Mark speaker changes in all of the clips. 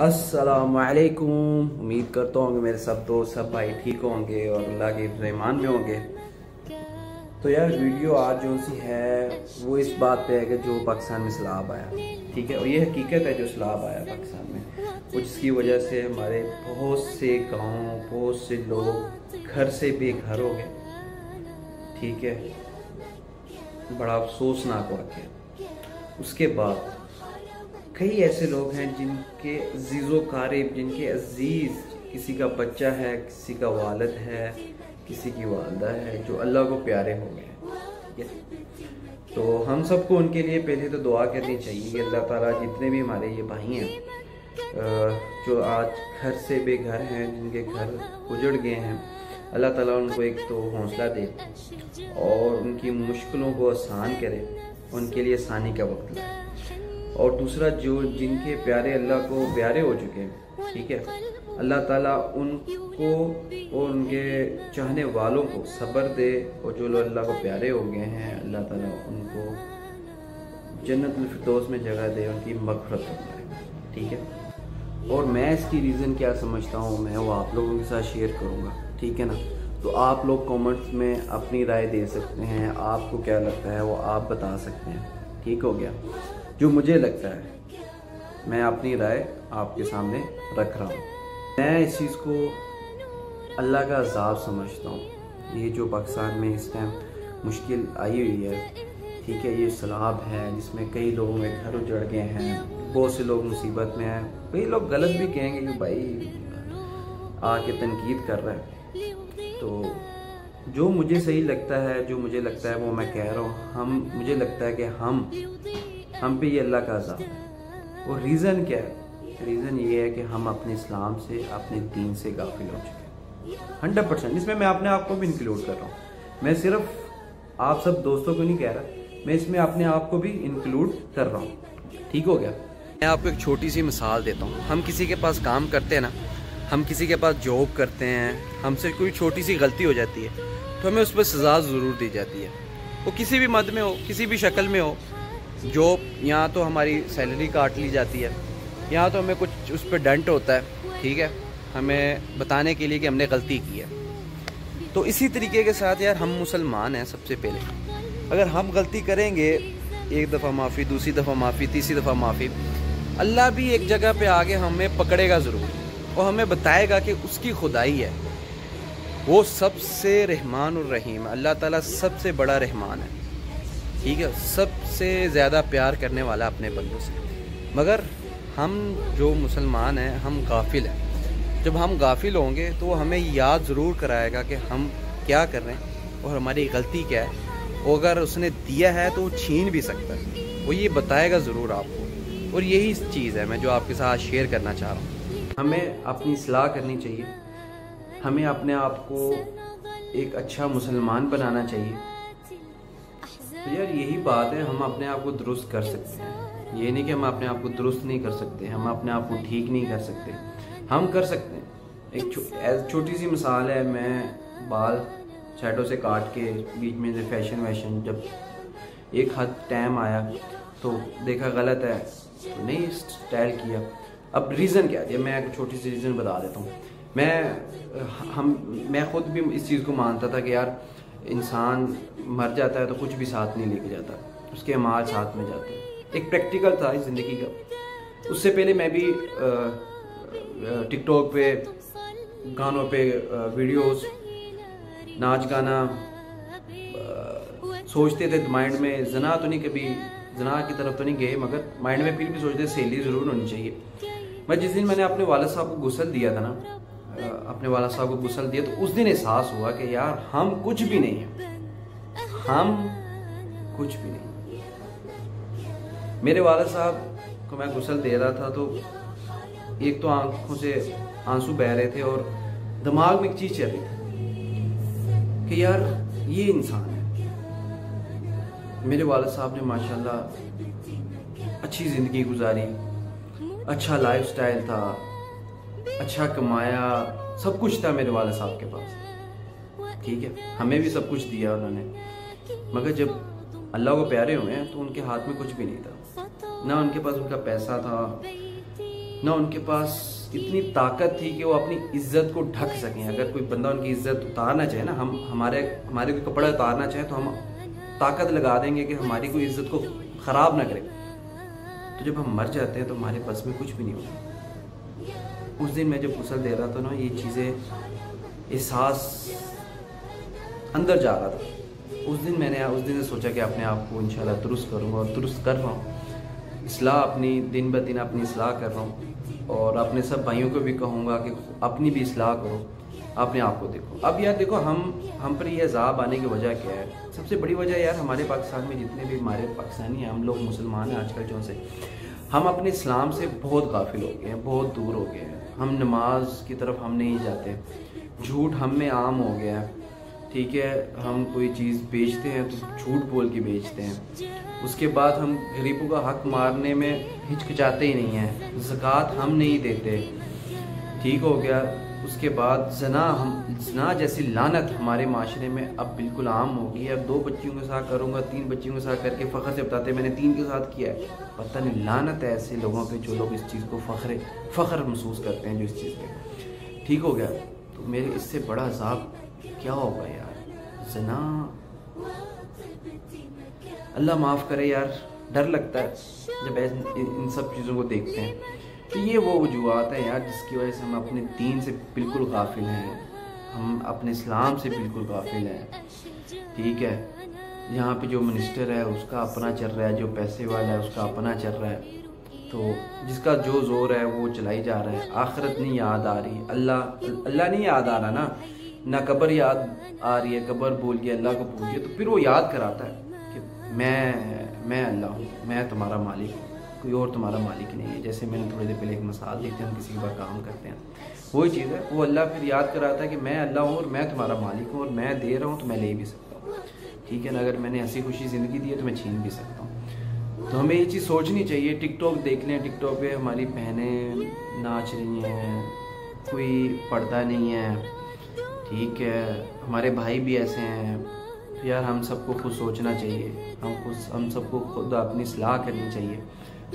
Speaker 1: असलकुम उम्मीद करता हूँ मेरे सब दोस्त, सब भाई ठीक होंगे और अल्लाह के रहमान में होंगे। तो यार, वीडियो आज जो सी है, वो इस बात पे है कि जो पाकिस्तान में सैलाब आया, ठीक है? और ये हकीकत है जो सैलाब आया पाकिस्तान में कुछ जिसकी वजह से हमारे बहुत से गाँव, बहुत से लोग घर से बेघर हो गए, ठीक है? बड़ा अफसोसनाक वाक्य उसके बाद कई ऐसे लोग हैं जिनके अजीज़ो कारिब, जिनके अज़ीज़ किसी का बच्चा है, किसी का वालद है, किसी की वालदा है, जो अल्लाह को प्यारे हो गए तो हम सबको उनके लिए पहले तो दुआ करनी चाहिए कि अल्लाह ताला जितने भी हमारे ये भाई हैं जो आज घर से बेघर हैं, जिनके घर उजड़ गए हैं, अल्लाह ताला उनको एक तो हौसला दे और उनकी मुश्किलों को आसान करे, उनके लिए आसानी का वक्त लाए और दूसरा जो जिनके प्यारे अल्लाह को प्यारे हो चुके हैं, ठीक है? अल्लाह ताला उनको और उनके चाहने वालों को सब्र दे और जो लोग अल्लाह को प्यारे हो गए हैं, अल्लाह ताला उनको जन्नतफरदौस में जगह दे, उनकी मगफरत फरमाए ठीक है? और मैं इसकी रीज़न क्या समझता हूँ, मैं वो आप लोगों के साथ शेयर करूँगा, ठीक है ना? तो आप लोग कमेंट्स में अपनी राय दे सकते हैं, आपको क्या लगता है वो आप बता सकते हैं, ठीक हो गया? जो मुझे लगता है, मैं अपनी राय आपके सामने रख रहा हूँ। मैं इस चीज़ को अल्लाह का अजाब समझता हूँ। ये जो पाकिस्तान में इस टाइम मुश्किल आई हुई है, ठीक है, ये सैलाब है, जिसमें कई लोगों के घर उजड़ गए हैं, बहुत से लोग मुसीबत में हैं। कई लोग गलत भी कहेंगे कि भाई, आके तनकीद कर रहा है। तो जो मुझे सही लगता है, जो मुझे लगता है वो मैं कह रहा हूँ। हम, मुझे लगता है कि हम हम पे ये अल्लाह का अजाब है। और रीज़न क्या है? रीज़न ये है कि हम अपने इस्लाम से, अपने दीन से गाफिल हो चुके हैं। हंड्रेड परसेंट इसमें मैं अपने आप को भी इंक्लूड कर रहा हूँ। मैं सिर्फ़ आप सब दोस्तों को नहीं कह रहा, मैं इसमें अपने आप को भी इंक्लूड कर रहा हूँ। ठीक हो गया? मैं आपको एक छोटी सी मिसाल देता हूँ। हम किसी के पास काम करते हैं ना, हम किसी के पास जॉब करते हैं, हमसे कोई छोटी सी गलती हो जाती है तो हमें उस पर सज़ा ज़रूर दी जाती है। वो किसी भी मद में हो, किसी भी शक्ल में हो जॉब यहाँ तो हमारी सैलरी काट ली जाती है। यहाँ तो हमें कुछ उस पर डंट होता है, ठीक है? हमें बताने के लिए कि हमने गलती की है। तो इसी तरीके के साथ यार हम मुसलमान हैं सबसे पहले। अगर हम गलती करेंगे, एक दफ़ा माफ़ी, दूसरी दफ़ा माफ़ी, तीसरी दफ़ा माफ़ी, अल्लाह भी एक जगह पे आगे हमें पकड़ेगा ज़रूर और हमें बताएगा कि उसकी खुदाई है। वो सबसे रहमान और रहीम अल्लाह ताला सबसे बड़ा रहमान है। ठीक है, सबसे ज़्यादा प्यार करने वाला अपने बंदों से। मगर हम जो मुसलमान हैं, हम गाफिल हैं। जब हम गाफिल होंगे तो हमें याद ज़रूर कराएगा कि हम क्या कर रहे हैं और हमारी गलती क्या है। और अगर उसने दिया है तो वो छीन भी सकता है। वो ये बताएगा ज़रूर आपको। और यही चीज़ है, मैं जो आपके साथ शेयर करना चाह रहा हूँ। हमें अपनी सलाह करनी चाहिए। हमें अपने आप को एक अच्छा मुसलमान बनाना चाहिए। तो यार यही बात है, हम अपने आप को दुरुस्त कर सकते हैं। ये नहीं कि हम अपने आप को दुरुस्त नहीं कर सकते, हम अपने आप को ठीक नहीं कर सकते। हम कर सकते हैं। एक छोटी सी मिसाल है, मैं बाल साइडों से काट के बीच में से फ़ैशन वैशन जब एक हद टाइम आया तो देखा गलत है तो नहीं स्टाइल किया। अब रीज़न क्या है मैं एक छोटी सी रीज़न बता देता हूँ। मैं, हम, मैं खुद भी इस चीज़ को मानता था कि यार इंसान मर जाता है तो कुछ भी साथ नहीं लेके जाता। उसके अमाल साथ में जाते हैं। एक प्रैक्टिकल था इस ज़िंदगी का। उससे पहले मैं भी टिकटॉक पे, गानों पे वीडियोस नाच गाना सोचते थे माइंड में, जना तो नहीं कभी, जना की तरफ़ तो नहीं गए, मगर माइंड में फिर भी सोचते सहेली ज़रूर होनी चाहिए। मैं जिस दिन मैंने अपने वालद साहब को गुसल दिया था ना अपने वाला साहब को गुसल दिया तो उस दिन एहसास हुआ कि यार, हम कुछ भी नहीं है। हम कुछ भी नहीं मेरे वाला साहब को मैं गुसल दे रहा था तो एक तो आँखों से आँसू बह रहे थे और दिमाग में एक चीज़ चल रही थी कि यार, ये इंसान है। मेरे वाले साहब ने माशाल्लाह अच्छी ज़िंदगी गुजारी अच्छा लाइफस्टाइल था अच्छा कमाया सब कुछ था मेरे वाले साहब के पास। ठीक है, हमें भी सब कुछ दिया उन्होंने। मगर जब अल्लाह को प्यारे हुए हैं तो उनके हाथ में कुछ भी नहीं था। ना उनके पास उनका पैसा था, ना उनके पास इतनी ताकत थी कि वो अपनी इज़्ज़त को ढक सकें। अगर कोई बंदा उनकी इज़्ज़त उतारना चाहे ना, हम, हमारे हमारे कोई कपड़ा उतारना चाहे तो हम ताकत लगा देंगे कि हमारी कोई इज़्ज़त को ख़राब ना करे। तो जब हम मर जाते हैं तो हमारे बस में कुछ भी नहीं होता। उस दिन मैं जब गुसल दे रहा था ना, ये चीज़ें एहसास अंदर जा रहा था। उस दिन मैंने, उस दिन सोचा कि अपने आप को इंशाल्लाह दुरुस्त करूँगा और दुरुस्त कर रहा हूँ। इसलाह अपनी, दिन ब दिन अपनी इसलाह कर रहा हूँ और अपने सब भाइयों को भी कहूँगा कि अपनी भी इसलाह करो, अपने आप को देखो। अब यार देखो, हम हम पर यह अजाब आने की वजह क्या है? सबसे बड़ी वजह यार हमारे पाकिस्तान में जितने भी, हमारे पाकिस्तानी हैं, हम लोग मुसलमान हैं आजकल जो से, हम अपने इस्लाम से बहुत गाफिल हो गए हैं, बहुत दूर हो गए हैं। हम नमाज़ की तरफ़ हम नहीं जाते। झूठ हम में आम हो गया है, ठीक है? हम कोई चीज़ बेचते हैं तो झूठ बोल के बेचते हैं। उसके बाद हम गरीबों का हक मारने में हिचकिचाते ही नहीं हैं। ज़क़़त हम नहीं देते। ठीक हो गया उसके बाद जना हम, जना जैसी लानत हमारे माशरे में अब बिल्कुल आम होगी। अब दो बच्चियों के साथ करूँगा, तीन बच्चियों के साथ करके फ़ख्र से बताते मैंने तीन के साथ किया है। पता नहीं, लानत है ऐसे लोगों पे जो लोग इस चीज़ को फ़ख्र फ़ख्र महसूस करते हैं जो इस चीज़ पे। ठीक हो गया? तो मेरे इससे बड़ा अजाब क्या होगा यार? जना। अल्लाह माफ़ करे यार, डर लगता है जब इन सब चीज़ों को देखते हैं। तो ये वो वजूहत है यार जिसकी वजह से हम अपने दीन से बिल्कुल गाफिल हैं। हम अपने इस्लाम से बिल्कुल गाफिल हैं। ठीक है? यहाँ पे जो मिनिस्टर है, उसका अपना चल रहा है, जो पैसे वाला है, उसका अपना चल रहा है। तो जिसका जो ज़ोर है, वो चलाई जा रहा है। आखिरत नहीं याद आ रही। अल्लाह अल्लाह नहीं याद आ रहा ना? ना कबर याद आ रही है। कबर बोल के अल्लाह को भूल तो फिर वो याद कराता है कि मैं मैं अल्लाह हूँ, मैं तुम्हारा मालिक हूँ। कोई और तुम्हारा मालिक नहीं है। जैसे मैंने थोड़ी देर पहले एक मिसाल दी थी हम किसी के पास काम करते हैं। वही चीज़ है, वो अल्लाह फिर याद कराता है कि मैं अल्लाह हूँ और मैं तुम्हारा मालिक हूँ और मैं दे रहा हूँ तो मैं ले भी सकता हूँ। ठीक है ना, अगर मैंने हँसी खुशी ज़िंदगी दी है तो मैं छीन भी सकता हूँ। तो हमें ये चीज़ सोचनी चाहिए, टिकटॉक देख लें, टिकटॉक पे हमारी बहनें नाच रही हैं, कोई पढ़ता नहीं है। ठीक है, हमारे भाई भी ऐसे हैं। यार, हम सबको खुद सोचना चाहिए, हम खुद, हम सबको खुद अपनी सलाह करनी चाहिए।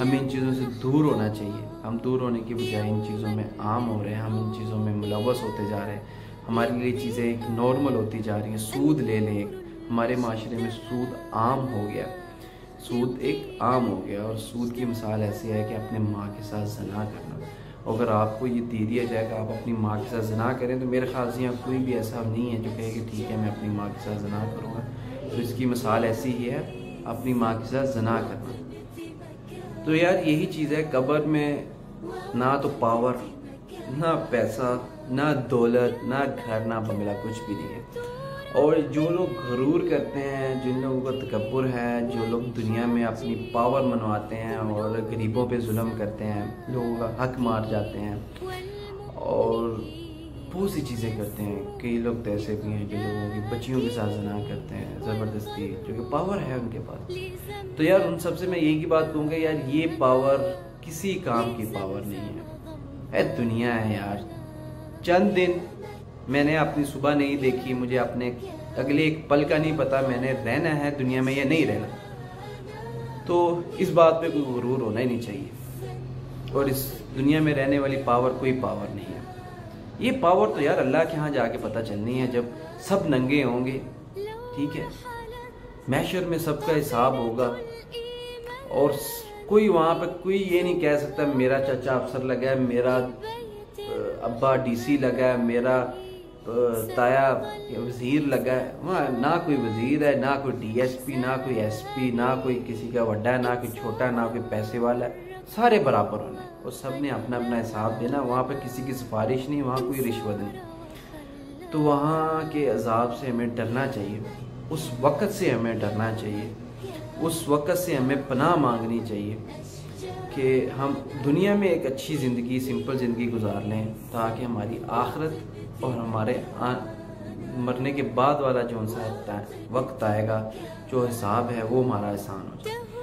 Speaker 1: हमें इन चीज़ों से दूर होना चाहिए। हम दूर होने की बजाय इन चीज़ों में आम हो रहे हैं, हम इन चीज़ों में मुलवस होते जा रहे हैं। हमारे लिए चीज़ें एक नॉर्मल होती जा रही हैं। सूद ले लें एक। हमारे माशरे में सूद आम हो गया। सूद एक आम हो गया और सूद की मिसाल ऐसी है कि अपने माँ के साथ जना करना। अगर आपको ये दे दिया जाएगा आप अपनी माँ के साथ जना करें तो मेरे ख्याल से यहाँ कोई भी ऐसा नहीं है जो कहे कि ठीक है, मैं अपनी माँ के साथ जना करूँगा। तो इसकी मिसाल ऐसी ही है, अपनी माँ के साथ जना करना तो यार यही चीज़ है, कब्र में ना तो पावर ना पैसा, ना दौलत, ना घर, ना बंगला, कुछ भी नहीं है। और जो लोग घरूर करते हैं, जिन लोगों का तकबर है, जो लोग दुनिया में अपनी पावर मनवाते हैं और गरीबों पे जुल्म करते हैं, लोगों का हक मार जाते हैं, और बहुत सी चीज़ें करते हैं। कई लोग तो ऐसे भी हैं कि लोगों की बच्चियों के साथ जना करते हैं, ज़बरदस्ती, जो कि पावर है उनके पास। तो यार, उन सबसे मैं यही की बात कहूँगा, यार, ये पावर किसी काम की पावर नहीं है। है दुनिया है यार। चंद दिन मैंने अपनी सुबह नहीं देखी, मुझे अपने अगले एक पल का नहीं पता मैंने रहना है दुनिया में या नहीं रहना। तो इस बात पे कोई गुरूर होना ही नहीं चाहिए। और इस दुनिया में रहने वाली पावर कोई पावर नहीं है। ये पावर तो यार अल्लाह के यहाँ जाके पता चलनी है, जब सब नंगे होंगे, ठीक है? मैशर में सबका हिसाब होगा। और कोई वहाँ पे, कोई ये नहीं कह सकता, मेरा चाचा अफसर लगा है, मेरा अब्बा डीसी लगा है, मेरा ताया वज़ीर लगा है। वहाँ ना कोई वज़ीर है, ना कोई डीएसपी, ना कोई एसपी, ना कोई किसी का बड़ा है ना कोई छोटा, ना कोई पैसे वाला है। सारे बराबर होने और सबने अपना अपना हिसाब देना, वहाँ पर किसी की सिफारिश नहीं, वहाँ कोई रिश्वत नहीं। तो वहाँ के अजाब से हमें डरना चाहिए, उस वक़्त से हमें डरना चाहिए, उस वक़्त से हमें पनाह मांगनी चाहिए कि हम दुनिया में एक अच्छी ज़िंदगी, सिंपल ज़िंदगी गुजार लें, ताकि हमारी आखरत और हमारे मरने के बाद वाला जो सा वक्त आएगा, जो हिसाब है, वो हमारा आसान हो जाए।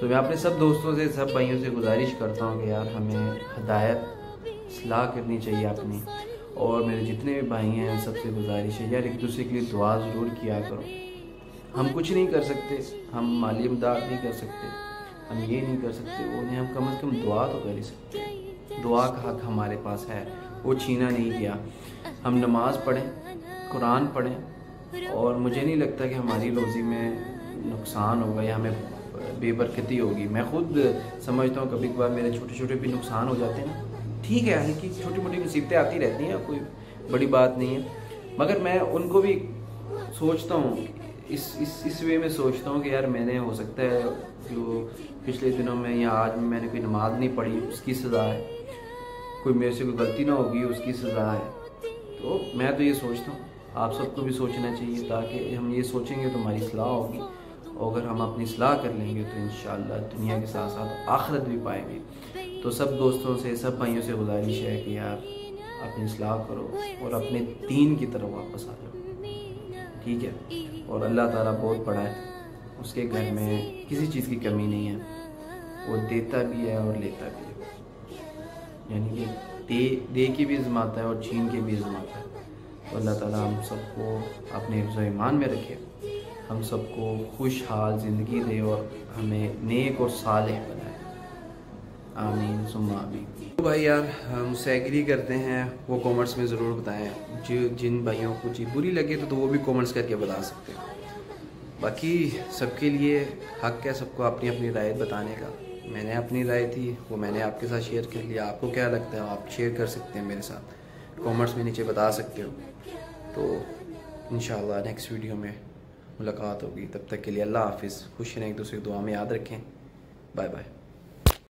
Speaker 1: तो मैं अपने सब दोस्तों से, सब भाइयों से गुजारिश करता हूँ कि यार हमें हदायत, सलाह करनी चाहिए अपनी। और मेरे जितने भी भाई हैं, उन सबसे गुजारिश है यार एक दूसरे के लिए दुआ ज़रूर किया करो। हम कुछ नहीं कर सकते, हम माली इमदाद नहीं कर सकते, हम ये नहीं कर सकते वो नहीं हम कम अज़ कम दुआ तो कर ही सकते दुआ का हक हमारे पास है, वो छीना नहीं गया हम नमाज़ पढ़ें, कुरान पढ़ें, और मुझे नहीं लगता कि हमारी रोज़ी में नुकसान होगा या हमें बेबरकती होगी। मैं खुद समझता हूँ कभी कभार मेरे छोटे छोटे भी नुकसान हो जाते हैं। ठीक है हल्की छोटी मोटी मुसीबतें आती रहती हैं, कोई बड़ी बात नहीं है। मगर मैं उनको भी सोचता हूँ, इस इस इस वे में सोचता हूँ कि यार मैंने हो सकता है जो पिछले दिनों में या आज में मैंने कोई नमाज़ नहीं पढ़ी, उसकी सज़ा है। कोई मेरे से कोई गलती ना होगी, उसकी सज़ा है। तो मैं तो ये सोचता हूँ, आप सबको भी सोचना चाहिए ताकि हम ये सोचेंगे तो हमारी सलाह होगी। और अगर हम अपनी सलाह कर लेंगे तो इन दुनिया के साथ साथ आखरत भी पाएँगे। तो सब दोस्तों से, सब भाइयों से गुजारिश है कि यार अपनी सलाह करो और अपने दीन की तरफ़ वापस आ जाओ। ठीक है? और अल्लाह ताला बहुत बड़ा है। उसके घर में किसी चीज़ की कमी नहीं है। वो देता भी है और लेता भी है। यानी कि दे दे के भी आजमाता है और छीन के भी आजमाता है। तो अल्लाह ताला हम सबको अपने ईमान में रखे। हम सबको खुशहाल ज़िंदगी दे और हमें नेक और साल बनाए। आमीन सुम्मा आमीन। तो भाई यार मुझसे एग्री करते हैं वो कॉमर्स में ज़रूर बताएँ। जो जिन भाइयों को चीज़ बुरी लगे तो, तो वो भी कॉमर्स करके बता सकते हैं। बाकी सबके लिए हक है सबको अपनी अपनी राय बताने का। मैंने अपनी राय थी वो मैंने आपके साथ शेयर कर लिया आपको क्या लगता है? आप शेयर कर सकते हैं मेरे साथ। कॉमर्स में नीचे बता सकते हो। तो इन नेक्स्ट वीडियो में मुलाकात होगी। तब तक के लिए अल्लाह हाफिज़। खुश रहें, एक दूसरे दुआ में याद रखें। Bye bye